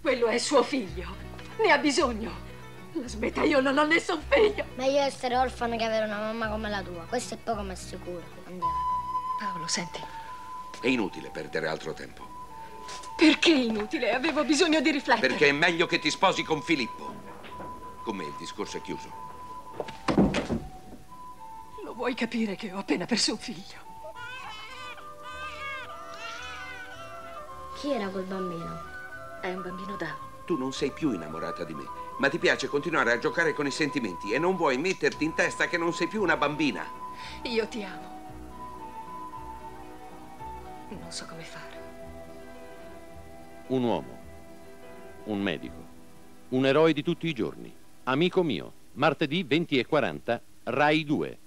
Quello è suo figlio. Ne ha bisogno. La smetta, io non ho nessun figlio. Meglio essere orfano che avere una mamma come la tua. Questo è poco ma sicuro. Andiamo. Paolo, senti. È inutile perdere altro tempo. Perché inutile? Avevo bisogno di riflettere. Perché è meglio che ti sposi con Filippo. Con me il discorso è chiuso. Lo vuoi capire che ho appena perso un figlio? Chi era quel bambino? È un bambino Down. Tu non sei più innamorata di me, ma ti piace continuare a giocare con i sentimenti e non vuoi metterti in testa che non sei più una bambina. Io ti amo. Non so come fare. Un uomo, un medico, un eroe di tutti i giorni, amico mio, martedì 20 e 40, Rai 2.